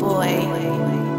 boy.